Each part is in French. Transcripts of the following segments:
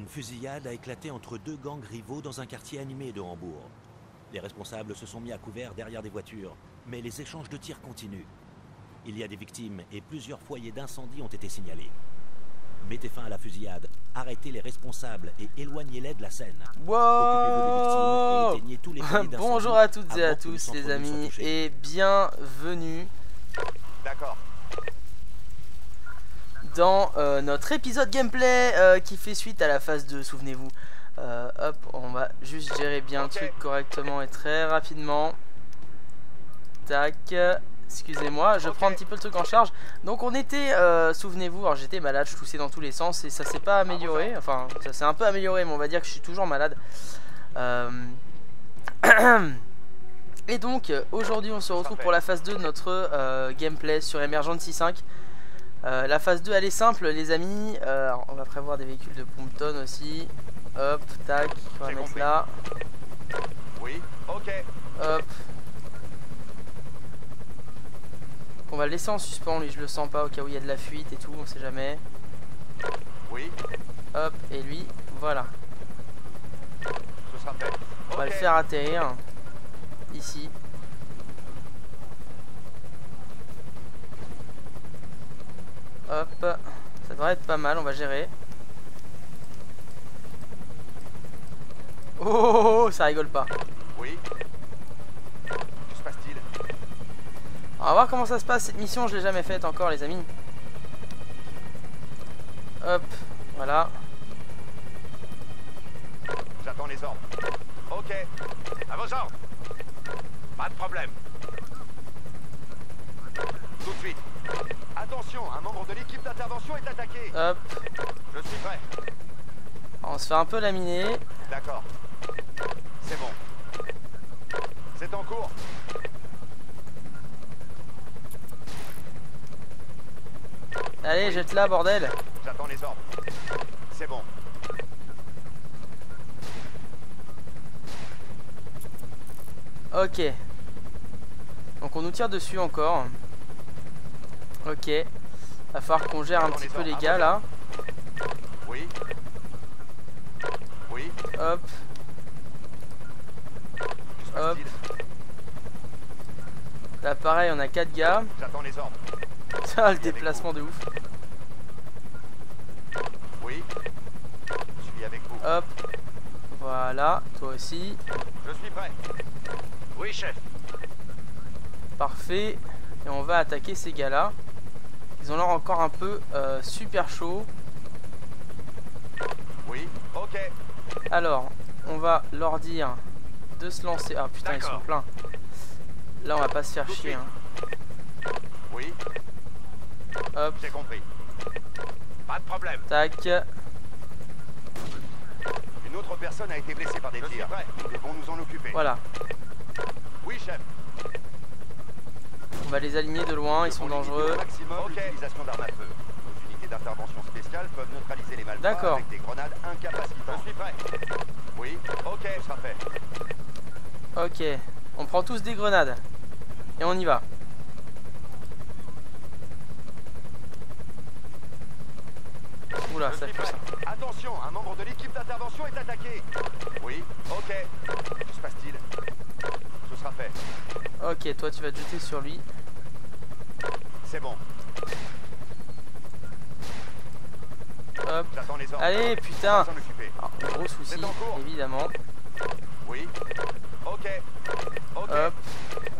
Une fusillade a éclaté entre deux gangs rivaux dans un quartier animé de Hambourg. Les responsables se sont mis à couvert derrière des voitures, mais les échanges de tirs continuent. Il y a des victimes et plusieurs foyers d'incendie ont été signalés. Mettez fin à la fusillade, arrêtez les responsables et éloignez-les de la scène. Occupez-vous des victimes et Wow éteignez tous les foyers d'incendie Bonjour à toutes et à tous les amis et bienvenue D'accord. Dans euh, notre épisode gameplay euh, qui fait suite à la phase 2, souvenez-vous. Euh, hop, on va juste gérer bien Ok. le truc correctement et très rapidement. Tac, excusez-moi, je prends un petit peu le truc en charge. Donc on était, souvenez-vous, alors j'étais malade, je toussais dans tous les sens et ça s'est pas amélioré. Enfin, ça s'est un peu amélioré, mais on va dire que je suis toujours malade. Et donc aujourd'hui on se retrouve pour la phase 2 de notre gameplay sur Emergency 5. Euh, la phase 2 elle est simple les amis. Euh, on va prévoir des véhicules de Pompton aussi. Hop, tac, on va mettre compris. là. Oui. Ok. Hop. On va le laisser en suspens lui, je le sens pas au cas où il y a de la fuite et tout, on sait jamais. Oui. Hop, et lui, voilà. Ce sera fait. On va le faire atterrir ici. Hop, ça devrait être pas mal, on va gérer. Oh, oh, oh, oh, ça rigole pas. Oui. Que se passe-t-il? On va voir comment ça se passe cette mission, je l'ai jamais faite encore les amis. Hop, voilà. J'attends les ordres. Ok. À vos ordres. Pas de problème. Tout de suite. Attention, un membre de l'équipe d'intervention est attaqué. Hop, Je suis prêt. on se fait un peu laminer. D'accord. C'est bon. C'est en cours. Allez, jette là bordel. J'attends les ordres. C'est bon. Ok. Donc on nous tire dessus encore. Ok. Va falloir qu'on gère un petit peu les gars là. Oui. Oui. Hop, passe-t-il là pareil on a 4 gars. J'attends les ordres. Ça le déplacement de ouf. Oui. Je suis avec vous. Hop. Voilà, toi aussi. Je suis prêt. Oui, chef. Parfait. Et on va attaquer ces gars là. Ils ont l'air encore un peu euh, super chaud. Oui. Ok. Alors, on va leur dire de se lancer. Ah putain, ils sont pleins. Là, on va pas se faire Tout chier. hein. Oui. Hop, J'ai compris. Pas de problème. tac. Une autre personne a été blessée par des tirs. Nous devons nous en occuper. Voilà. Oui, chef. On va les aligner de loin, ils sont dangereux. D'accord. Ok. On prend tous des grenades. Et on y va. Oula, ça fait ça. Attention, un membre de l'équipe d'intervention est attaqué. Oui. Ok. Que se passe-t-il? Ce sera fait. Ok, toi tu vas te jeter sur lui. C'est bon. Hop. Les. Allez, putain. Alors, Gros souci, évidemment. Oui. Ok. Hop,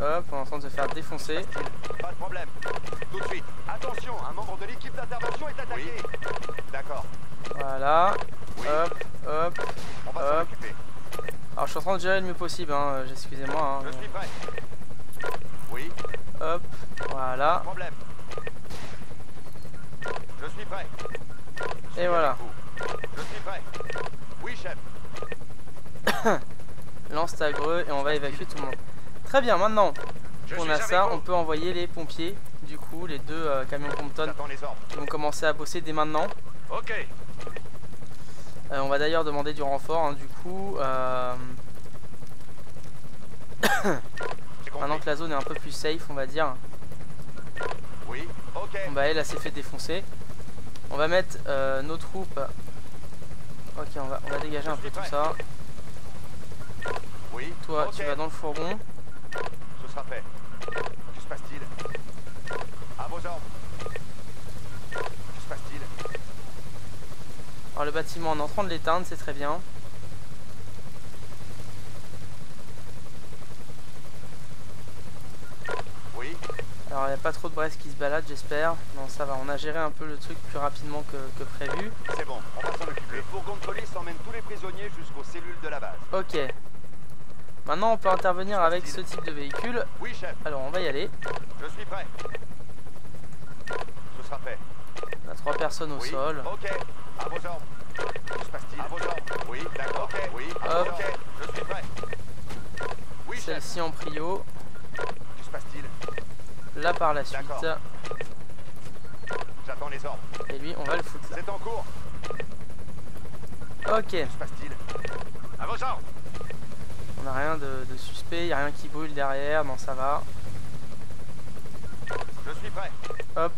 hop, on est en train de se faire défoncer. Pas de problème. Tout de suite. Attention, un membre de l'équipe d'intervention est attaqué. D'accord. Voilà. Oui. Hop, hop. On va s'en Hop. occuper. Alors je suis en train de gérer le mieux possible, hein. excusez-moi. hein, Je mais- suis prêt. Oui. Hop, voilà. Problème. Je suis prêt. Je Et voilà. Je suis prêt. Oui, chef. Lance ta greu et on va évacuer tout le monde. Très bien, maintenant qu'on a ça, vous. on peut envoyer les pompiers. Du coup, les deux euh, camions Compton qui vont commencer à bosser dès maintenant. Ok. Euh, on va d'ailleurs demander du renfort, hein, du coup. euh, que la zone est un peu plus safe, on va dire. Oui. Ok. Bon bah elle, elle s'est fait défoncer. On va mettre euh, nos troupes. Ok, on va, on va dégager un peu tout ça. Oui. Toi, tu vas dans le fourgon. Ce sera fait. Que se passe-t-il? À vos ordres. Que se passe-t-il? Alors le bâtiment, on est en train de l'éteindre, c'est très bien. Oui. Alors il n'y a pas trop de braise qui se balade, j'espère. Non, ça va, on a géré un peu le truc plus rapidement que, que prévu. C'est bon, on va s'en occuper. Le fourgon de police emmène tous les prisonniers jusqu'aux cellules de la base. Ok. Maintenant, on peut intervenir avec ce type de véhicule. Oui, chef. Alors, on va y aller. Je suis prêt. Ce sera fait. On a trois personnes au oui. sol. Ok. À vos ordres. Que se passe-t-il? À vos ordres. Oui, d'accord. Ok. Oui. à vos Hop. ordres. Ok. Je suis prêt. Oui, chef. Celle-ci en prio. Là par la suite. J'attends les ordres. Et lui, on va le foutre là. C'est en cours. Ok. Se passe-t-il? À vos ordres. On n'a rien de, de suspect, il n'y a rien qui brûle derrière, non ça va. Je suis prêt. Hop.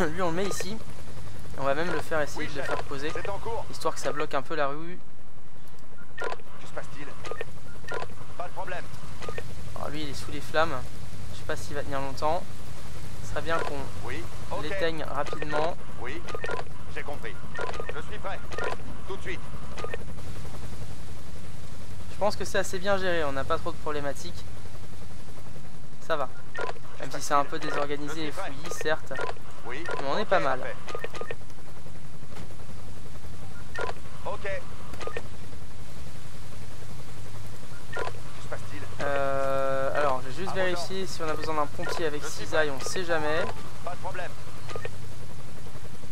lui, on le met ici. Et on va même le faire essayer Oui, de le faire poser. C'est en cours. Histoire que ça bloque un peu la rue. Que se passe-t-il? Pas de problème. Alors lui, il est sous les flammes. Pas s'il va tenir longtemps. Ce serait bien qu'on Oui. L'éteigne rapidement. Oui. J'ai compris. Je suis prêt. Tout de suite. Je pense que c'est assez bien géré, on n'a pas trop de problématiques. Ça va. Même si c'est un peu désorganisé et fouillis, certes. Oui. Mais on est pas mal. Ok. Que se passe-t-il Euh, alors, je vais juste vérifier si on a besoin d'un pompier avec cisaille, on sait jamais. Pas de problème.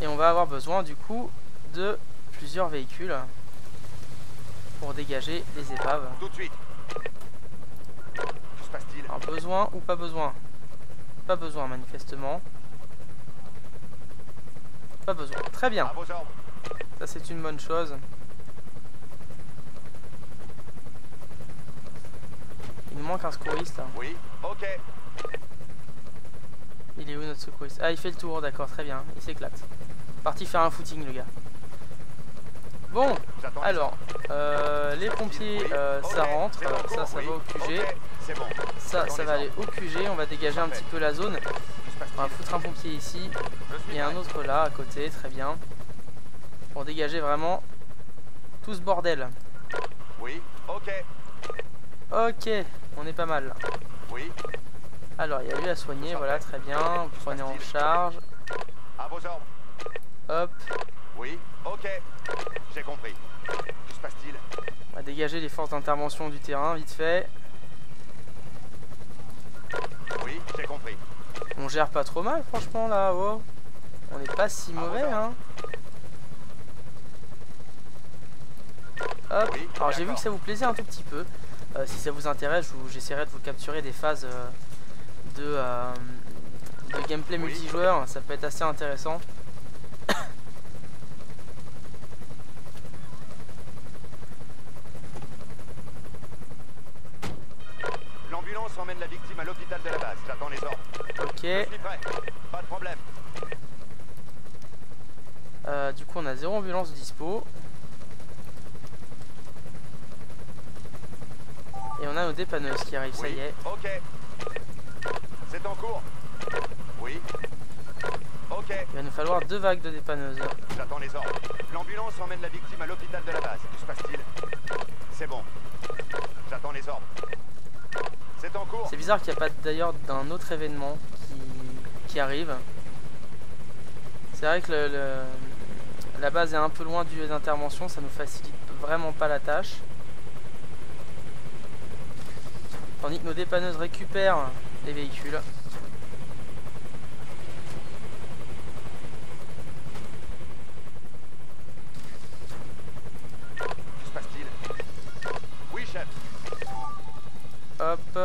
Et on va avoir besoin du coup de plusieurs véhicules pour dégager les épaves. Tout de suite. Que se passe-t-il? Alors, besoin ou pas besoin? Pas besoin, manifestement. Pas besoin. Très bien, ça c'est une bonne chose. Il nous manque un secouriste là. Oui. Ok. Il est où notre secouriste? Ah, il fait le tour, d'accord, très bien. Il s'éclate. Parti faire un footing, le gars. Bon, alors, euh, les pompiers, euh, ça rentre, ça, ça va au QG. Ça, ça va aller au QG. On va dégager un petit peu la zone. On va foutre un pompier ici et un autre là à côté, très bien. Pour dégager vraiment tout ce bordel. Oui. Ok. Ok, on est pas mal là. Oui. Alors, il y a lui à soigner, voilà, très bien. Vous prenez en charge. À vos ordres. Hop, Oui. Ok. J'ai compris. Que se passe-t-il? On va dégager les forces d'intervention du terrain, vite fait. Oui. J'ai compris. On gère pas trop mal, franchement, là, oh. On n'est pas si mauvais, hein. Hop. Alors j'ai vu que ça vous plaisait un tout petit peu. Euh, si ça vous intéresse, j'essaierai de vous capturer des phases euh, de, euh, de gameplay Oui. multijoueur. Ça peut être assez intéressant. L'ambulance emmène la victime à l'hôpital de la base. J'attends les ordres. Ok. Je suis prêt. Pas de problème. Euh, du coup, on a zéro ambulance dispo. Et on a nos dépanneuses qui arrivent, ça oui. y est. Ok. C'est en cours. Oui. Ok. Il va nous falloir deux vagues de dépanneuses. J'attends les ordres. L'ambulance emmène la victime à l'hôpital de la base. Que se passe-t-il? C'est bon. J'attends les ordres. C'est en cours. C'est bizarre qu'il n'y a pas d'ailleurs d'un autre événement qui, qui arrive. C'est vrai que le- le- la base est un peu loin du lieu d'intervention, ça nous facilite vraiment pas la tâche. Tandis que nos dépanneuses récupèrent les véhicules. Hop.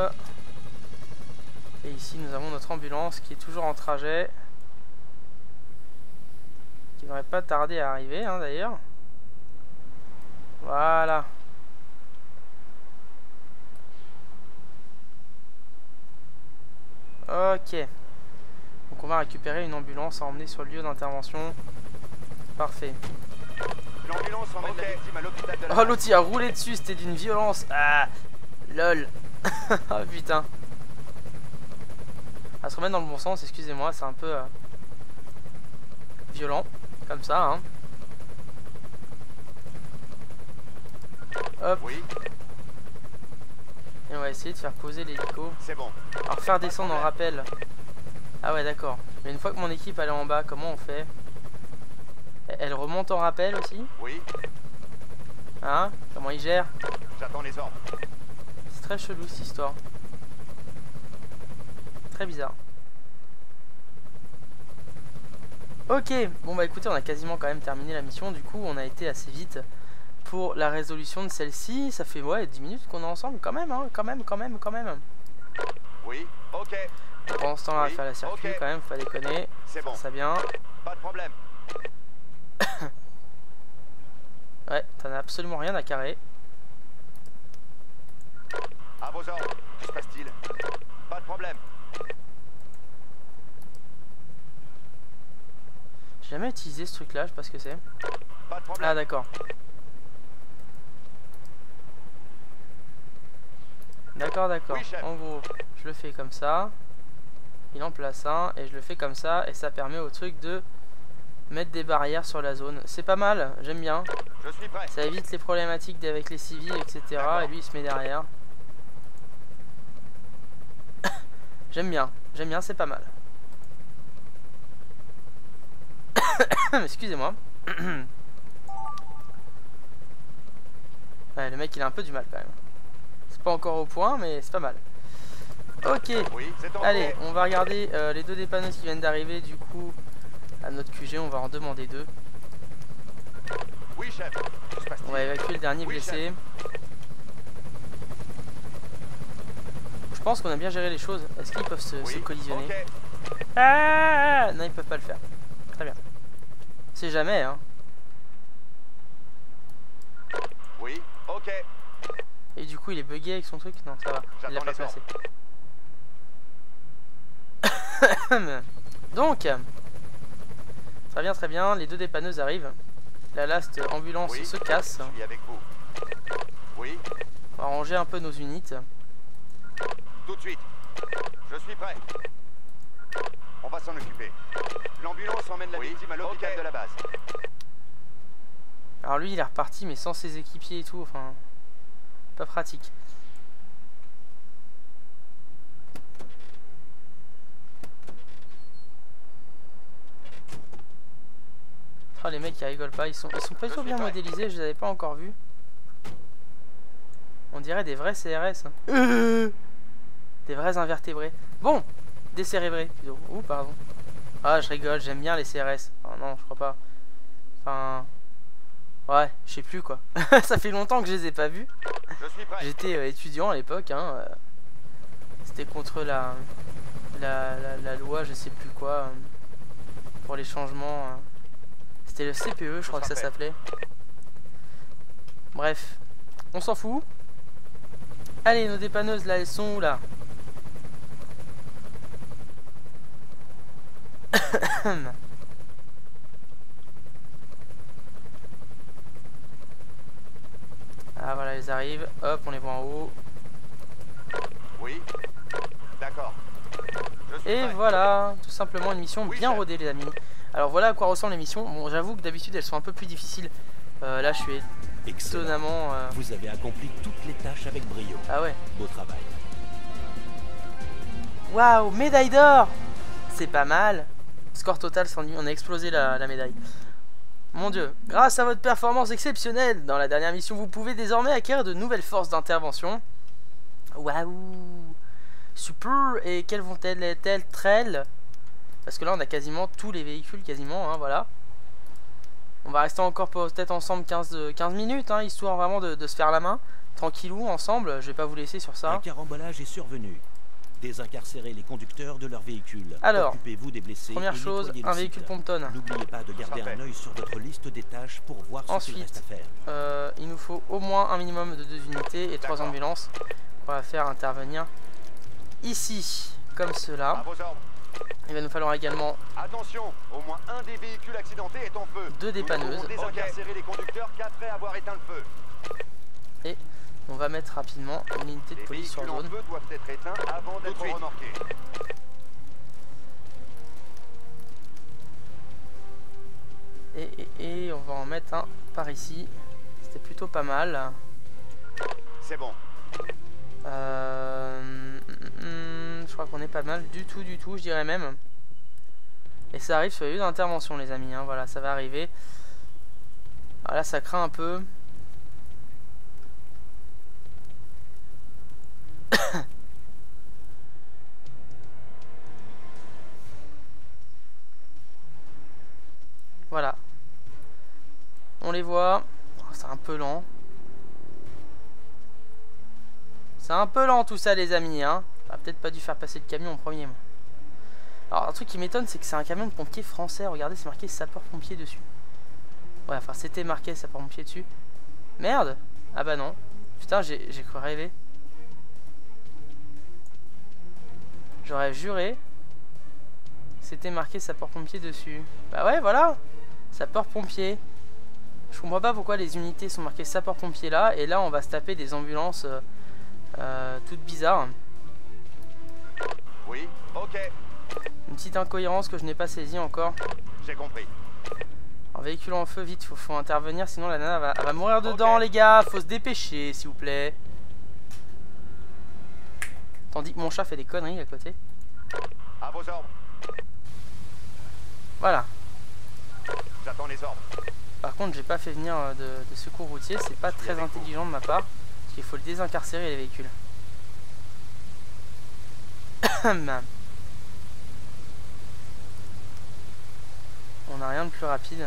Et ici nous avons notre ambulance qui est toujours en trajet. Qui devrait pas tarder à arriver hein, d'ailleurs. Voilà. Ok. Donc on va récupérer une ambulance à emmener sur le lieu d'intervention. Parfait. L'ambulance emmène la victime à l'hôpital de la Oh base. l'autre il a roulé dessus, c'était d'une violence. Ah lol. oh putain. À se remettre dans le bon sens, excusez-moi, c'est un peu euh, violent, comme ça. Hein. Hop, Oui, et on va essayer de faire poser l'hélico. c'est bon. Alors faire descendre en rappel. Ah ouais d'accord. Mais une fois que mon équipe elle est en bas, comment on fait? Elle remonte en rappel aussi? Oui, Hein? Comment il gère? J'attends les ordres. C'est très chelou cette histoire. Très bizarre. Ok, bon bah écoutez, on a quasiment quand même terminé la mission. Du coup, on a été assez vite pour la résolution de celle-ci. Ça fait ouais 10 minutes qu'on est ensemble quand même, hein, quand même, quand même, quand même. Oui, ok, Pendant ce temps-là, Oui, faire la circuit quand même, faut pas déconner. c'est bon. Ça bien. Pas de problème. Ouais, t'en as absolument rien à carrer. À vos ordres. Que se passe-t-il? Pas de problème. J'ai jamais utilisé ce truc-là, je sais pas ce que c'est. Pas de Ah d'accord. D'accord, d'accord. Oui, en gros, je le fais comme ça. Il en place un et je le fais comme ça et ça permet au truc de mettre des barrières sur la zone. C'est pas mal, j'aime bien. Je suis prêt. Ça évite les problématiques avec les civils, etc. Et lui il se met derrière. j'aime bien, j'aime bien, c'est pas mal. Excusez-moi. ouais, le mec il a un peu du mal quand même. Pas encore au point, mais c'est pas mal. Ok, Oui, allez, on va regarder euh, les deux dépanneuses qui viennent d'arriver. Du coup, à notre QG, on va en demander deux. Oui, chef. On va évacuer le dernier Oui, blessé. Je pense qu'on a bien géré les choses. Est-ce qu'ils peuvent se, collisionner. Ah Non, ils peuvent pas le faire. Très bien. C'est jamais, hein. Oui, ok. Coup, il est bugué avec son truc Non, ça va. Il l'a pas placé. Donc, très bien, très bien. Les deux dépanneuses arrivent. La last ambulance Oui. se casse. Je suis avec vous. Oui, On va ranger un peu nos unités. tout de suite. Je suis prêt. On va s'en occuper. L'ambulance emmène la Oui, victime à l'hôpital ok. de la base. Alors lui, il est reparti, mais sans ses équipiers et tout. Enfin, pas pratique. Oh, les mecs, ils rigolent pas. Ils sont, ils sont suis bien modélisés. Je les avais pas encore vus. On dirait des vrais CRS. hein. Euh. Des vrais invertébrés. Bon, des cérébrés plutôt. Ouh, pardon. Ah, je rigole. J'aime bien les CRS. Oh non, je crois pas. Enfin. Ouais, je sais plus quoi. Ça fait longtemps que je les ai pas vus. J'étais euh, étudiant à l'époque. Hein, euh, C'était contre la, la, la, la loi, je sais plus quoi, euh, pour les changements. euh. C'était le CPE, je crois que ça s'appelait. Bref, on s'en fout. Allez, nos dépanneuses là, elles sont où là Ah voilà, elles arrivent. Hop, on les voit en haut. Oui. D'accord. Et prêt. voilà, tout simplement une mission Oui, bien rodée les amis. Alors voilà à quoi ressemble les missions. Bon, j'avoue que d'habitude elles sont un peu plus difficiles. Euh, là, je suis Excellent. étonnamment. euh, Vous avez accompli toutes les tâches avec brio. Ah ouais. Beau travail. Waouh, médaille d'or C'est pas mal. Score total, sans nuit, on a explosé la, la médaille. Mon dieu, grâce à votre performance exceptionnelle dans la dernière mission, vous pouvez désormais acquérir de nouvelles forces d'intervention. Waouh Super Et quelles vont-elles être elles Parce que là, on a quasiment tous les véhicules, quasiment, hein, voilà. On va rester encore peut-être ensemble 15, euh, 15 minutes, hein, histoire vraiment de, de se faire la main. Tranquillou, ensemble, je vais pas vous laisser sur ça. Un carambolage est survenu. Désincarcérez les conducteurs de leurs véhicules. Alors, Occupez-vous des blessés. Première et chose, un site. véhicule pompe-tonne. N'oubliez pas de garder un œil sur votre liste des tâches pour voir ce qu'il Ensuite, reste à faire. Euh, il nous faut au moins un minimum de deux unités et trois ambulances. On va faire intervenir ici, comme cela. Il va nous falloir également Attention, au moins un des véhicules accidentés est en feu. deux dépanneuses. Nous devons désincarcérer les conducteurs qu'après avoir éteint le feu. Et on va mettre rapidement une unité de police sur zone. feu doivent être éteints avant d'être remorqués. Et, et, et on va en mettre un par ici. C'était plutôt pas mal. C'est bon. Euh, hmm, je crois qu'on est pas mal du tout, du tout, je dirais même. Et ça arrive sur les lieux d'intervention, les amis. hein, Voilà, ça va arriver. Ah, là, ça craint un peu. Les. Oh, C'est un peu lent. C'est un peu lent tout ça les amis hein. J'aurais peut-être pas dû faire passer le camion en premier moi. Alors un truc qui m'étonne c'est que c'est un camion de pompier français. Regardez c'est marqué sapeur-pompier dessus. Ouais enfin c'était marqué sapeur-pompier dessus. Merde Ah bah non. Putain j'ai cru rêver. J'aurais juré c'était marqué sapeur-pompier dessus. Bah ouais voilà Sapeur-pompier. Je comprends pas pourquoi les unités sont marquées sapeur-pompier là et là on va se taper des ambulances euh, euh, toutes bizarres. Oui, ok, Une petite incohérence que je n'ai pas saisie encore. j'ai compris. Un véhicule en feu, vite, faut, faut intervenir, sinon la nana va, mourir dedans, les gars. Faut se dépêcher, s'il vous plaît. Tandis que mon chat fait des conneries à côté. À vos ordres. Voilà. J'attends les ordres. Par contre, j'ai pas fait venir euh, de, de secours routier. C'est pas très intelligent de ma part. Parce qu'il faut le désincarcérer, les véhicules. On n'a rien de plus rapide.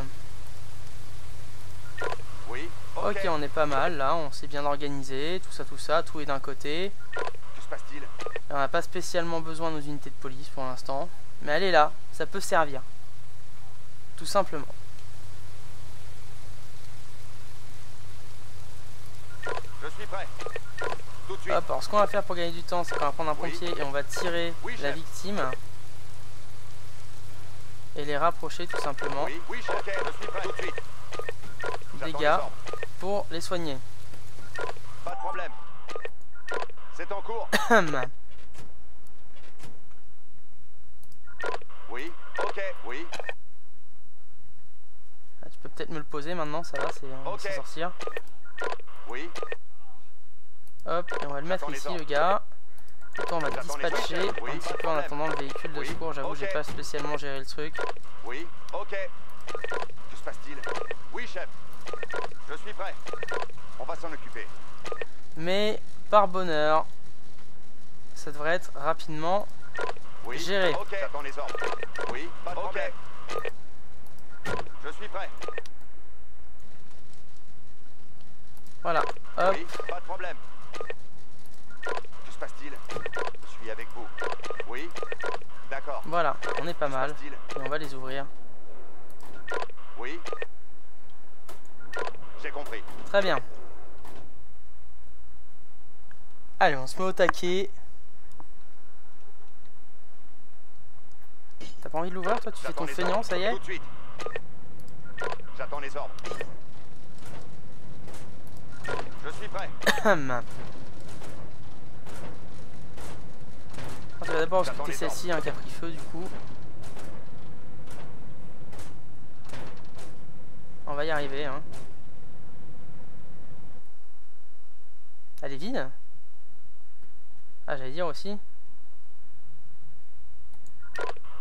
Oui, ok. Ok, on est pas mal là, on s'est bien organisé, tout ça, tout ça, tout est d'un côté. Que se passe-t-il? On n'a pas spécialement besoin de nos unités de police pour l'instant, mais elle est là, ça peut servir. Tout simplement. Je suis prêt. Tout de suite. Hop, alors ce qu'on va faire pour gagner du temps, c'est qu'on va prendre un Oui. pompier et on va tirer Oui, la victime. Et les rapprocher tout simplement Oui, oui, je suis prêt. Tout de suite. Les ordres. pour les soigner. Pas de problème. C'est en cours. Oui, ok, oui. Ah, tu peux peut-être me le poser maintenant, ça va, c'est on va Ok. s'en sortir. Oui, Hop, et on va le mettre ici le gars. Toi, on va le dispatcher un petit peu en attendant le véhicule de secours. J'avoue, j'ai pas spécialement géré le truc. oui, ok. Que se passe-t-il? Oui, chef. Je suis prêt. On va s'en occuper. Mais par bonheur, ça devrait être rapidement. Oui, Géré. ok. Les ordres. Oui, pas de problème. Je suis prêt. Voilà, hop, Oui, pas de problème. Que se passe-t-il? Je suis avec vous. Oui, d'accord. voilà, on est pas mal. Et on va les ouvrir. Oui? J'ai compris. Très bien. Allez, on se met au taquet. T'as pas envie de l'ouvrir toi? Tu fais ton feignant, ça y est? J'attends les ordres. Je suis prêt. On va d'abord J'attends occulter les celle-ci hein, qui a pris feu du coup. On va y arriver. Hein. Elle est vide? Ah j'allais dire aussi.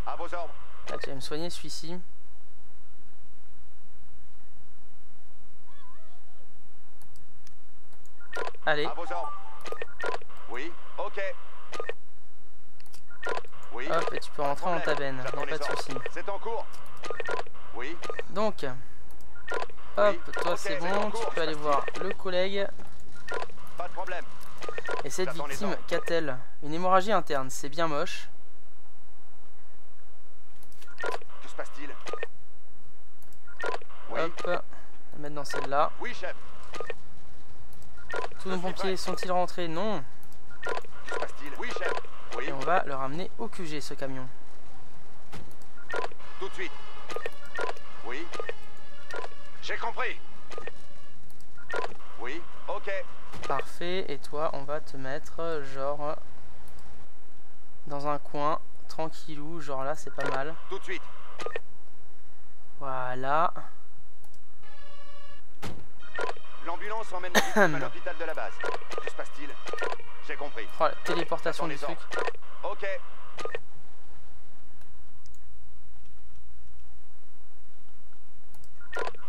À vos ordres. Ah, tu vas me soigner celui-ci. Allez, À vos ordres. Oui, ok. Oui. hop, et tu peux rentrer dans ta problème. benne, y J'attends a pas de ordres. souci. C'est en cours. Oui, Donc, hop, toi c'est bon, en tu peux aller voir le collègue. pas de problème. Et cette victime, qu'a-t-elle Une hémorragie interne, c'est bien moche. Que se passe-t-il Oui, Hop, mettre dans celle-là. oui, chef. Tous nos pompiers sont-ils rentrés Non. Oui, Et on va le ramener au QG ce camion. Tout de suite. Oui. J'ai compris. Oui, ok. Parfait. Et toi, on va te mettre genre dans un coin tranquillou. Genre là, c'est pas mal. Tout de suite. Voilà. L'ambulance emmène à l'hôpital de la base. Que se passe-t-il? J'ai compris. Oh, la téléportation du truc. Ok.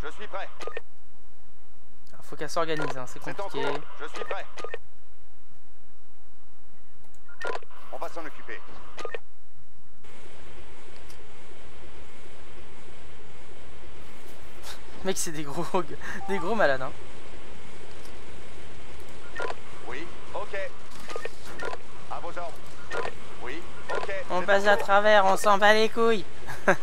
Je suis prêt. Ah, Faut qu'elle s'organise, hein, c'est compliqué. Je suis prêt. On va s'en occuper. Mec, c'est des gros, des gros malades. Hein. Oui, ok. À vos ordres. Oui, ok. On passe à travers, on s'en bat les couilles.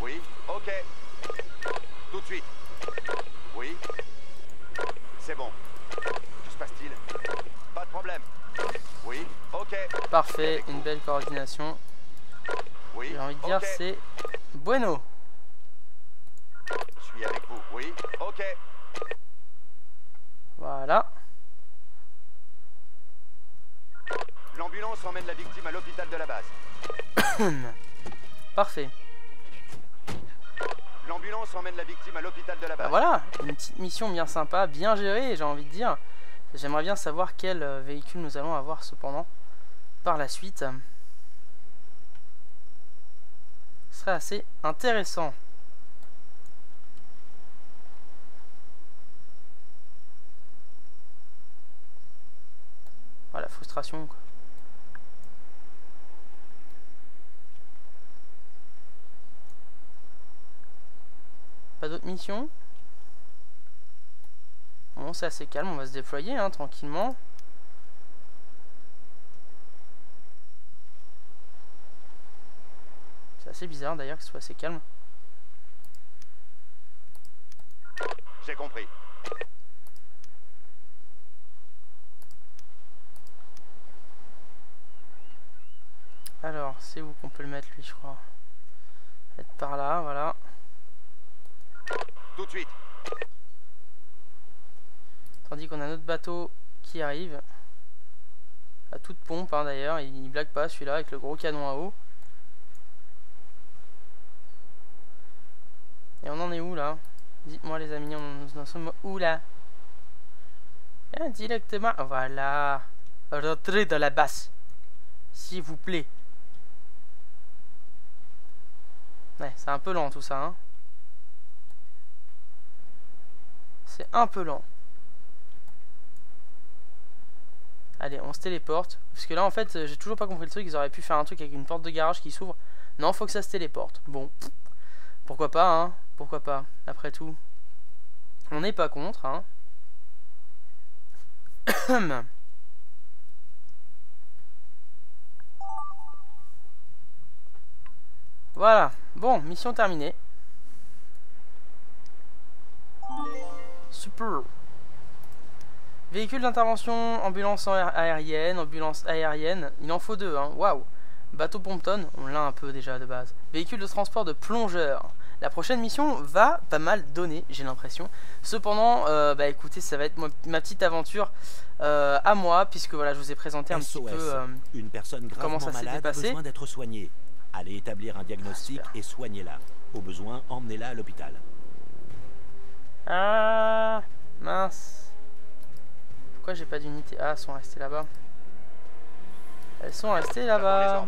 Oui, ok. Tout de suite. Oui. C'est bon. Que se passe-t-il? Pas de problème. Oui, ok. Parfait, une belle coordination. Oui, J'ai envie de dire, c'est bueno. Je suis avec vous. Oui, ok. Voilà. L'ambulance emmène la victime à l'hôpital de la base. Parfait. L'ambulance emmène la victime à l'hôpital de la Bah base. voilà, une petite mission bien sympa, bien gérée, j'ai envie de dire. J'aimerais bien savoir quel euh, véhicule nous allons avoir cependant par la suite. Ce serait assez intéressant. Voilà, frustration. Pas d'autres missions? Bon, c'est assez calme, on va se déployer hein, tranquillement. C'est assez bizarre d'ailleurs que ce soit assez calme. J'ai compris. Alors, c'est où qu'on peut le mettre lui, je crois? Être par là, voilà. Tout de suite. Tandis qu'on a notre bateau qui arrive. À toute pompe hein, d'ailleurs, il, il blague pas celui-là avec le gros canon à eau. Et on en est où là? Dites-moi les amis, on, en sommes où là? Directement, voilà. Rentrez dans la basse. S'il vous plaît. Ouais, c'est un peu lent tout ça. Hein. C'est un peu lent. Allez, on se téléporte. Parce que là, en fait, euh, j'ai toujours pas compris le truc. Ils auraient pu faire un truc avec une porte de garage qui s'ouvre. Non, faut que ça se téléporte. Bon, pourquoi pas, hein Pourquoi pas Après tout, on n'est pas contre, hein Voilà. Bon, mission terminée. Super. Véhicule d'intervention, ambulance aé- aérienne, ambulance aérienne. Il en faut deux, hein. Waouh. Bateau Pompton, on l'a un peu déjà de base. Véhicule de transport de plongeurs. La prochaine mission va pas mal donner, j'ai l'impression. Cependant, euh, bah écoutez, ça va être ma petite aventure euh, à moi, puisque voilà, je vous ai présenté un petit peu. euh, Une personne comment ça s'était passé besoin d'être soignée. Allez établir un diagnostic et soignez-la. Au besoin, emmenez-la à l'hôpital. Ah mince. Pourquoi j'ai pas d'unité? Ah, elles sont restées là-bas. Elles sont restées là-bas.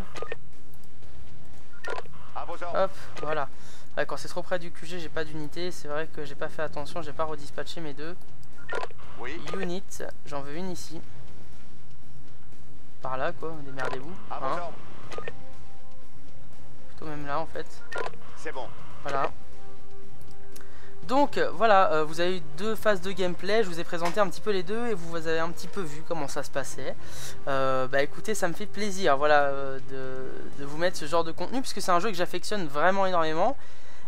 Hop, voilà. Ouais, quand c'est trop près du QG, j'ai pas d'unité. C'est vrai que j'ai pas fait attention, j'ai pas redispatché mes deux Oui, units. J'en veux une ici. Par là, quoi. Démerdez-vous. à vos Hein. Même là, en fait. C'est bon. Voilà. Donc euh, voilà, euh, vous avez eu deux phases de gameplay, je vous ai présenté un petit peu les deux et vous avez un petit peu vu comment ça se passait. Euh, bah écoutez, ça me fait plaisir voilà, euh, de, de vous mettre ce genre de contenu puisque c'est un jeu que j'affectionne vraiment énormément.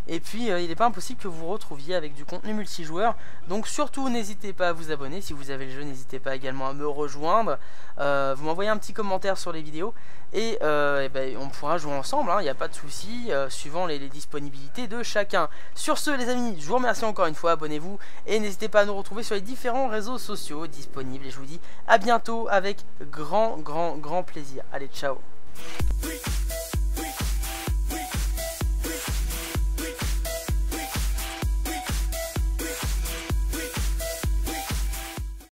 Et puis il n'est pas impossible que vous retrouviez avec du contenu multijoueur. Donc surtout n'hésitez pas à vous abonner. Si vous avez le jeu, n'hésitez pas également à me rejoindre. vous m'envoyez un petit commentaire sur les vidéos. Et, ben, on pourra jouer ensemble, il hein, n'y a pas de souci, suivant les, disponibilités de chacun. Sur ce les amis, je vous remercie encore une fois, abonnez-vous. Et n'hésitez pas à nous retrouver sur les différents réseaux sociaux disponibles. Et je vous dis à bientôt avec grand, grand, grand plaisir. Allez, ciao